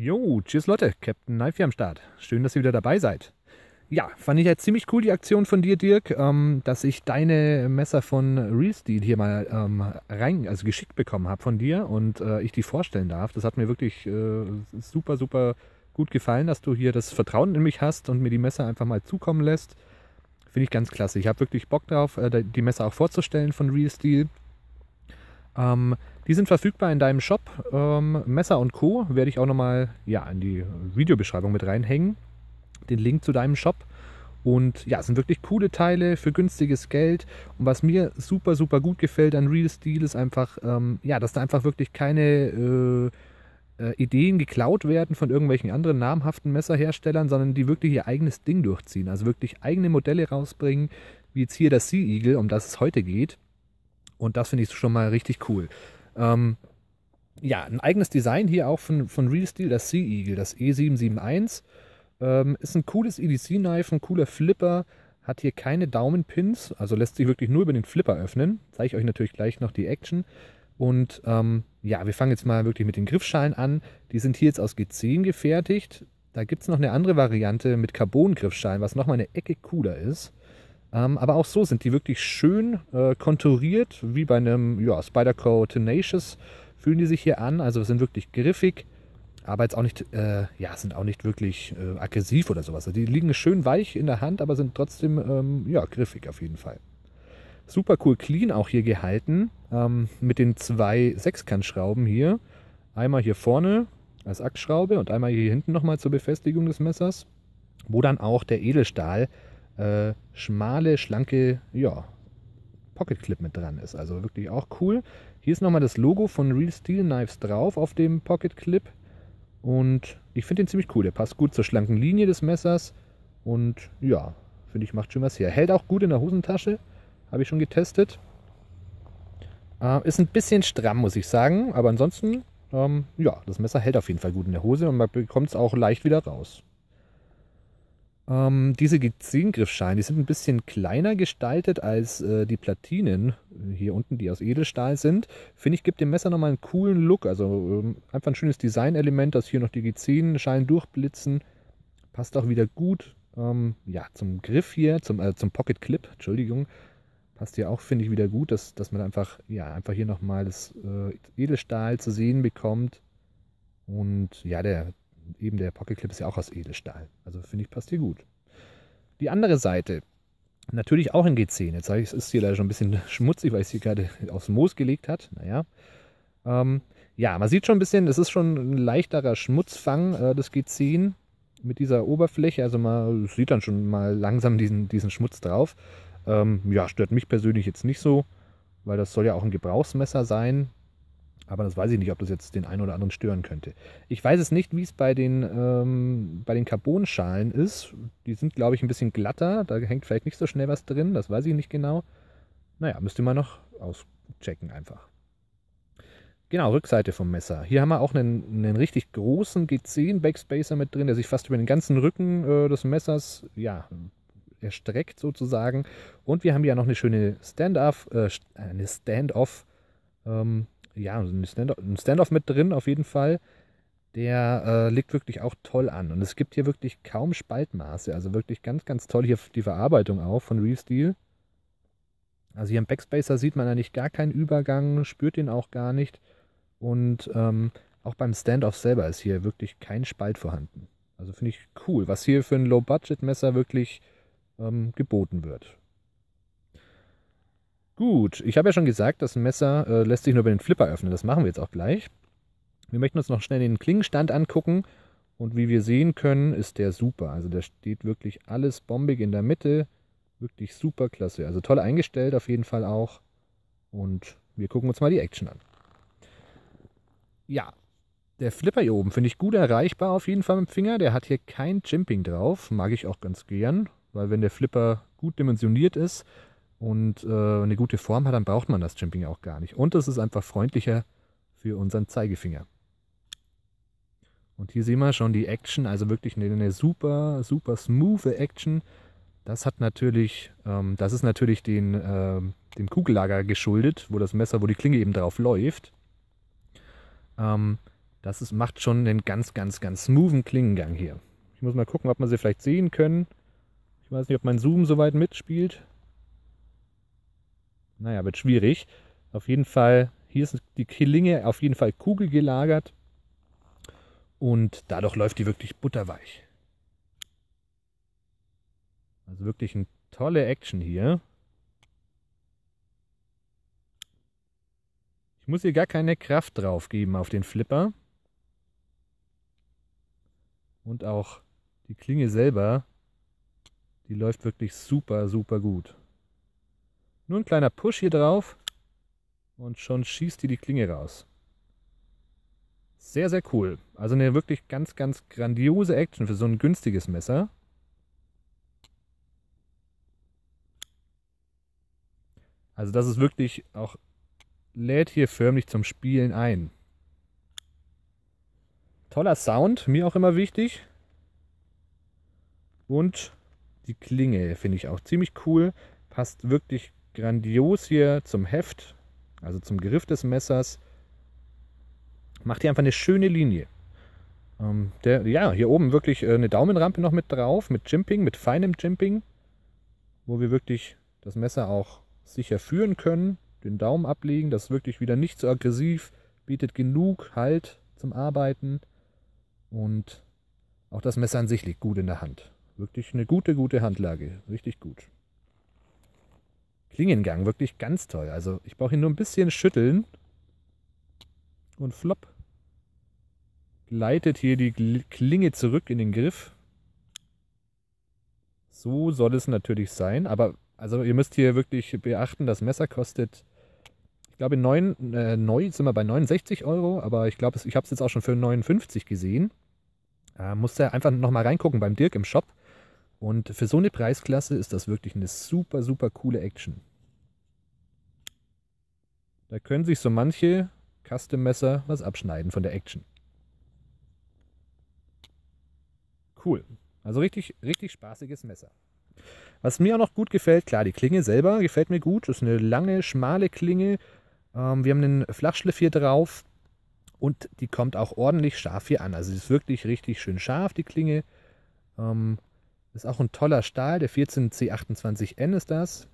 Jo, tschüss Leute, Captain Knife hier am Start. Schön, dass ihr wieder dabei seid. Ja, fand ich ja ziemlich cool die Aktion von dir, Dirk, ähm, dass ich deine Messer von Real Steel hier mal ähm, rein, also geschickt bekommen habe von dir und äh, ich die vorstellen darf. Das hat mir wirklich äh, super, super gut gefallen, dass du hier das Vertrauen in mich hast und mir die Messer einfach mal zukommen lässt. Finde ich ganz klasse. Ich habe wirklich Bock drauf, äh, die Messer auch vorzustellen von Real Steel. Ähm, die sind verfügbar in deinem Shop. Ähm, Messer und Co. werde ich auch nochmal ja, in die Videobeschreibung mit reinhängen. Den Link zu deinem Shop. Und ja, es sind wirklich coole Teile für günstiges Geld. Und was mir super, super gut gefällt an Real Steel ist einfach, ähm, ja, dass da einfach wirklich keine äh, äh, Ideen geklaut werden von irgendwelchen anderen namhaften Messerherstellern, sondern die wirklich ihr eigenes Ding durchziehen. Also wirklich eigene Modelle rausbringen, wie jetzt hier das Sea Eagle, um das es heute geht. Und das finde ich schon mal richtig cool. Ähm, ja, ein eigenes Design hier auch von, von Real Steel, das Sea Eagle, das E771. Ähm, ist ein cooles EDC-Knife, ein cooler Flipper. Hat hier keine Daumenpins, also lässt sich wirklich nur über den Flipper öffnen. Zeige ich euch natürlich gleich noch die Action. Und ähm, ja, wir fangen jetzt mal wirklich mit den Griffschalen an. Die sind hier jetzt aus G10 gefertigt. Da gibt es noch eine andere Variante mit Carbon-Griffschalen, was nochmal eine Ecke cooler ist. Ähm, aber auch so sind die wirklich schön äh, konturiert, wie bei einem ja, Spyderco Tenacious fühlen die sich hier an. Also sind wirklich griffig, aber jetzt auch nicht, äh, ja, sind auch nicht wirklich äh, aggressiv oder sowas. Also die liegen schön weich in der Hand, aber sind trotzdem ähm, ja, griffig auf jeden Fall. Super cool clean auch hier gehalten ähm, mit den zwei Sechskantschrauben hier. Einmal hier vorne als Achsschraube und einmal hier hinten nochmal zur Befestigung des Messers, wo dann auch der Edelstahl äh, schmale, schlanke, ja, Pocket Clip mit dran ist. Also wirklich auch cool. Hier ist nochmal das Logo von Real Steel Knives drauf auf dem Pocket Clip. Und ich finde den ziemlich cool. Der passt gut zur schlanken Linie des Messers. Und ja, finde ich, macht schon was her. Hält auch gut in der Hosentasche. Habe ich schon getestet. Äh, ist ein bisschen stramm, muss ich sagen. Aber ansonsten, ähm, ja, das Messer hält auf jeden Fall gut in der Hose und man bekommt es auch leicht wieder raus. Ähm, diese G10-Griffschalen, die sind ein bisschen kleiner gestaltet als äh, die Platinen hier unten, die aus Edelstahl sind. Finde ich, gibt dem Messer nochmal einen coolen Look. Also ähm, einfach ein schönes Designelement, dass hier noch die G10-Schalen durchblitzen. Passt auch wieder gut ähm, ja, zum Griff hier, zum, äh, zum Pocket Clip, Entschuldigung. Passt hier auch, finde ich, wieder gut, dass, dass man einfach, ja, einfach hier nochmal das äh, Edelstahl zu sehen bekommt. Und ja, der, eben der Pocket Clip ist ja auch aus Edelstahl. Also finde ich, passt hier gut. Die andere Seite, natürlich auch in G10. Jetzt sage ich, es ist hier leider schon ein bisschen schmutzig, weil es hier gerade aufs Moos gelegt hat. Naja. Ähm, ja, man sieht schon ein bisschen, es ist schon ein leichterer Schmutzfang äh, des G10 mit dieser Oberfläche. Also man sieht dann schon mal langsam diesen, diesen Schmutz drauf. Ähm, ja, stört mich persönlich jetzt nicht so, weil das soll ja auch ein Gebrauchsmesser sein. Aber das weiß ich nicht, ob das jetzt den einen oder anderen stören könnte. Ich weiß es nicht, wie es bei den, ähm, bei den Carbonschalen ist. Die sind, glaube ich, ein bisschen glatter. Da hängt vielleicht nicht so schnell was drin. Das weiß ich nicht genau. Naja, müsste man noch auschecken einfach. Genau, Rückseite vom Messer. Hier haben wir auch einen, einen richtig großen G10 Backspacer mit drin, der sich fast über den ganzen Rücken äh, des Messers ja, erstreckt sozusagen. Und wir haben ja noch eine schöne Stand-off, äh, Stand-off ähm, ja, ein Standoff mit drin auf jeden Fall. Der äh, liegt wirklich auch toll an. Und es gibt hier wirklich kaum Spaltmaße. Also wirklich ganz, ganz toll hier die Verarbeitung auch von Real Steel. Also hier im Backspacer sieht man eigentlich gar keinen Übergang, spürt den auch gar nicht. Und ähm, auch beim Standoff selber ist hier wirklich kein Spalt vorhanden. Also finde ich cool, was hier für ein Low-Budget-Messer wirklich ähm, geboten wird. Gut, ich habe ja schon gesagt, das Messer äh, lässt sich nur über den Flipper öffnen. Das machen wir jetzt auch gleich. Wir möchten uns noch schnell den Klingenstand angucken. Und wie wir sehen können, ist der super. Also da steht wirklich alles bombig in der Mitte. Wirklich super klasse. Also toll eingestellt auf jeden Fall auch. Und wir gucken uns mal die Action an. Ja, der Flipper hier oben finde ich gut erreichbar auf jeden Fall mit dem Finger. Der hat hier kein Jimping drauf. Mag ich auch ganz gern. Weil wenn der Flipper gut dimensioniert ist, und äh, eine gute Form hat, dann braucht man das Jimping auch gar nicht. Und es ist einfach freundlicher für unseren Zeigefinger. Und hier sehen wir schon die Action, also wirklich eine, eine super, super smooth Action. Das hat natürlich, ähm, das ist natürlich den, äh, dem Kugellager geschuldet, wo das Messer, wo die Klinge eben drauf läuft. Ähm, Das ist, macht schon einen ganz, ganz, ganz smoothen Klingengang hier. Ich muss mal gucken, ob man sie vielleicht sehen können. Ich weiß nicht, ob mein Zoom soweit mitspielt. Naja, wird schwierig. Auf jeden Fall, hier ist die Klinge auf jeden Fall kugelgelagert. Und dadurch läuft die wirklich butterweich. Also wirklich eine tolle Action hier. Ich muss hier gar keine Kraft drauf geben auf den Flipper. Und auch die Klinge selber, die läuft wirklich super, super gut. Nur ein kleiner Push hier drauf und schon schießt die die Klinge raus. Sehr, sehr cool. Also eine wirklich ganz, ganz grandiose Action für so ein günstiges Messer. Also das ist wirklich auch, lädt hier förmlich zum Spielen ein. Toller Sound, mir auch immer wichtig. Und die Klinge finde ich auch ziemlich cool. Passt wirklich grandios hier zum Heft, also zum Griff des Messers. Macht hier einfach eine schöne Linie. Ähm, der, ja, hier oben wirklich äh, eine Daumenrampe noch mit drauf, mit Jimping, mit feinem Jimping, wo wir wirklich das Messer auch sicher führen können, den Daumen ablegen, das ist wirklich wieder nicht so aggressiv, bietet genug Halt zum Arbeiten und auch das Messer an sich liegt gut in der Hand. Wirklich eine gute, gute Handlage. Richtig gut. Klingengang, wirklich ganz toll. Also ich brauche ihn nur ein bisschen schütteln. Und flop. Gleitet hier die Klinge zurück in den Griff. So soll es natürlich sein. Aber also ihr müsst hier wirklich beachten, das Messer kostet, ich glaube, neun, äh, neu sind wir bei 69 Euro. Aber ich glaube, ich habe es jetzt auch schon für 59 gesehen. Äh, musst ja einfach nochmal reingucken beim Dirk im Shop. Und für so eine Preisklasse ist das wirklich eine super, super coole Action. Da können sich so manche Custom-Messer was abschneiden von der Action. Cool. Also richtig, richtig spaßiges Messer. Was mir auch noch gut gefällt, klar, die Klinge selber gefällt mir gut. Das ist eine lange, schmale Klinge. Ähm, wir haben einen Flachschliff hier drauf und die kommt auch ordentlich scharf hier an. Also sie ist wirklich richtig schön scharf, die Klinge. Ähm, ist auch ein toller Stahl, der 14C28N ist das.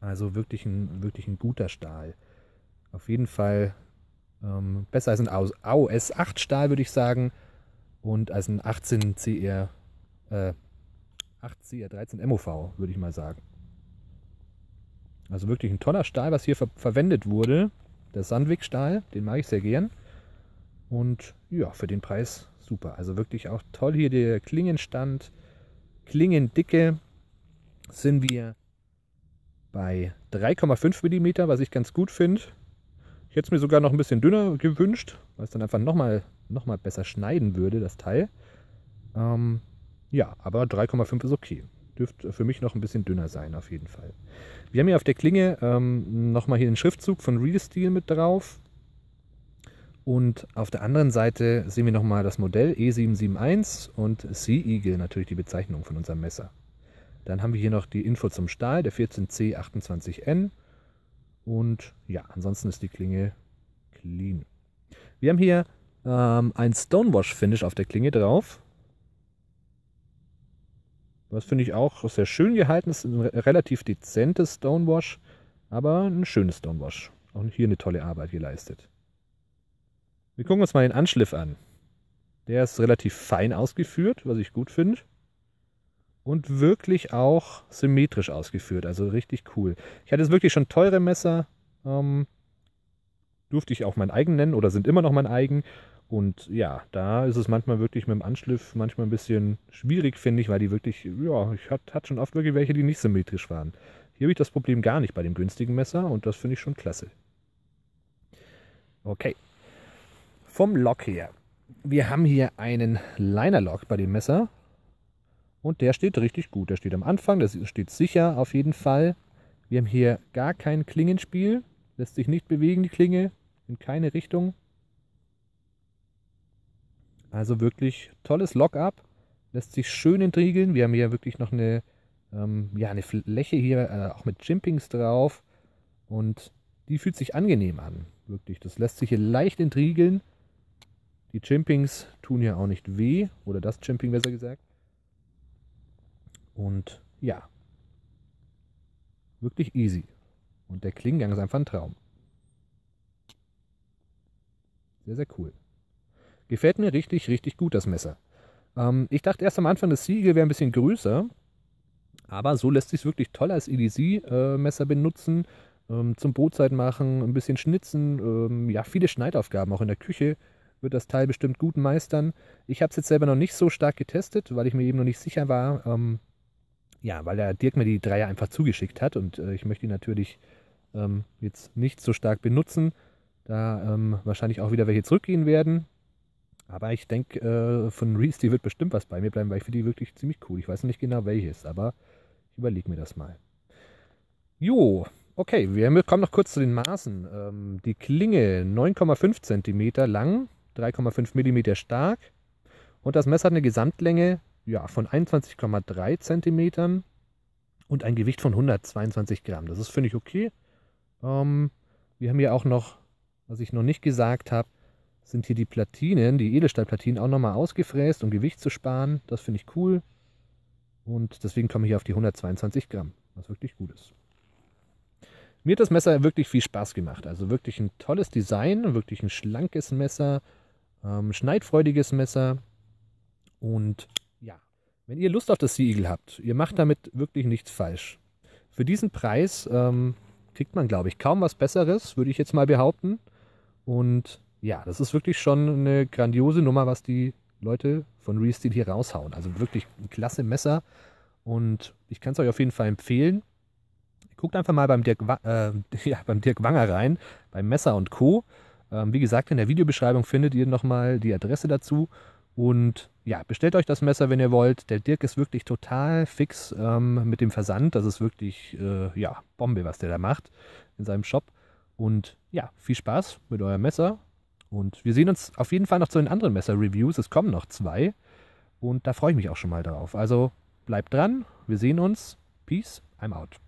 Also wirklich ein, wirklich ein guter Stahl. Auf jeden Fall ähm, besser als ein AOS 8 Stahl, würde ich sagen. Und als ein 18CR, äh, 8CR13 MOV, würde ich mal sagen. Also wirklich ein toller Stahl, was hier ver verwendet wurde. Der Sandvik Stahl, den mag ich sehr gern. Und ja, für den Preis super. Also wirklich auch toll hier der Klingenstand. Klingendicke sind wir bei 3,5 mm, was ich ganz gut finde. Ich hätte es mir sogar noch ein bisschen dünner gewünscht, weil es dann einfach nochmal noch mal besser schneiden würde, das Teil. Ähm, ja, aber 3,5 ist okay. Dürfte für mich noch ein bisschen dünner sein, auf jeden Fall. Wir haben hier auf der Klinge ähm, nochmal hier den Schriftzug von Real Steel mit drauf. Und auf der anderen Seite sehen wir nochmal das Modell E771 und Sea Eagle, natürlich die Bezeichnung von unserem Messer. Dann haben wir hier noch die Info zum Stahl, der 14C28N. Und ja, ansonsten ist die Klinge clean. Wir haben hier ähm, ein Stonewash-Finish auf der Klinge drauf. Das finde ich auch sehr schön gehalten. Es ist ein relativ dezentes Stonewash, aber ein schönes Stonewash. Auch hier eine tolle Arbeit geleistet. Wir gucken uns mal den Anschliff an. Der ist relativ fein ausgeführt, was ich gut finde. Und wirklich auch symmetrisch ausgeführt, also richtig cool. Ich hatte jetzt wirklich schon teure Messer, ähm, durfte ich auch mein eigen nennen oder sind immer noch mein eigen. Und ja, da ist es manchmal wirklich mit dem Anschliff manchmal ein bisschen schwierig, finde ich, weil die wirklich, ja, ich hatte hat schon oft wirklich welche, die nicht symmetrisch waren. Hier habe ich das Problem gar nicht bei dem günstigen Messer und das finde ich schon klasse. Okay, vom Lock her. Wir haben hier einen Liner-Lock bei dem Messer. Und der steht richtig gut. Der steht am Anfang, der steht sicher auf jeden Fall. Wir haben hier gar kein Klingenspiel. Lässt sich nicht bewegen, die Klinge. In keine Richtung. Also wirklich tolles Lock-up. Lässt sich schön entriegeln. Wir haben hier wirklich noch eine, ähm, ja, eine Fläche hier, äh, auch mit Jimpings drauf. Und die fühlt sich angenehm an. Wirklich. Das lässt sich hier leicht entriegeln. Die Chimpings tun ja auch nicht weh, oder das Chimping besser gesagt. Und ja, wirklich easy. Und der Klingengang ist einfach ein Traum. Sehr, sehr cool. Gefällt mir richtig, richtig gut, das Messer. Ähm, ich dachte erst am Anfang, das Siegel wäre ein bisschen größer. Aber so lässt sich es wirklich toll als EDC-Messer benutzen. Ähm, zum Brotzeit machen, ein bisschen schnitzen. Ähm, ja, viele Schneidaufgaben auch in der Küche wird das Teil bestimmt gut meistern. Ich habe es jetzt selber noch nicht so stark getestet, weil ich mir eben noch nicht sicher war. Ähm, ja, weil der Dirk mir die Dreier einfach zugeschickt hat und äh, ich möchte ihn natürlich ähm, jetzt nicht so stark benutzen, da ähm, wahrscheinlich auch wieder welche zurückgehen werden. Aber ich denke, äh, von Reese, die wird bestimmt was bei mir bleiben, weil ich finde die wirklich ziemlich cool. Ich weiß nicht genau welches, aber ich überlege mir das mal. Jo, okay, wir kommen noch kurz zu den Maßen. Ähm, die Klinge 9,5 cm lang, 3,5 mm stark und das Messer hat eine Gesamtlänge ja, von 21,3 cm und ein Gewicht von 122 Gramm. Das ist, finde ich, okay. Ähm, wir haben hier auch noch, was ich noch nicht gesagt habe, sind hier die Platinen, die Edelstahlplatinen auch nochmal ausgefräst, um Gewicht zu sparen. Das finde ich cool. Und deswegen komme ich hier auf die 122 Gramm, was wirklich gut ist. Mir hat das Messer wirklich viel Spaß gemacht. Also wirklich ein tolles Design, wirklich ein schlankes Messer, ähm, schneidfreudiges Messer. Und wenn ihr Lust auf das Sea Eagle habt, ihr macht damit wirklich nichts falsch. Für diesen Preis ähm, kriegt man, glaube ich, kaum was Besseres, würde ich jetzt mal behaupten. Und ja, das ist wirklich schon eine grandiose Nummer, was die Leute von Resteel hier raushauen. Also wirklich ein klasse Messer. Und ich kann es euch auf jeden Fall empfehlen. Guckt einfach mal beim Dirk, äh, ja, beim Dirk Wanger rein, beim Messer und Co. Ähm, wie gesagt, in der Videobeschreibung findet ihr nochmal die Adresse dazu. Und ja, bestellt euch das Messer, wenn ihr wollt. Der Dirk ist wirklich total fix ähm, mit dem Versand. Das ist wirklich, äh, ja, Bombe, was der da macht in seinem Shop. Und ja, viel Spaß mit eurem Messer. Und wir sehen uns auf jeden Fall noch zu den anderen Messer-Reviews. Es kommen noch zwei. Und da freue ich mich auch schon mal drauf. Also bleibt dran. Wir sehen uns. Peace. I'm out.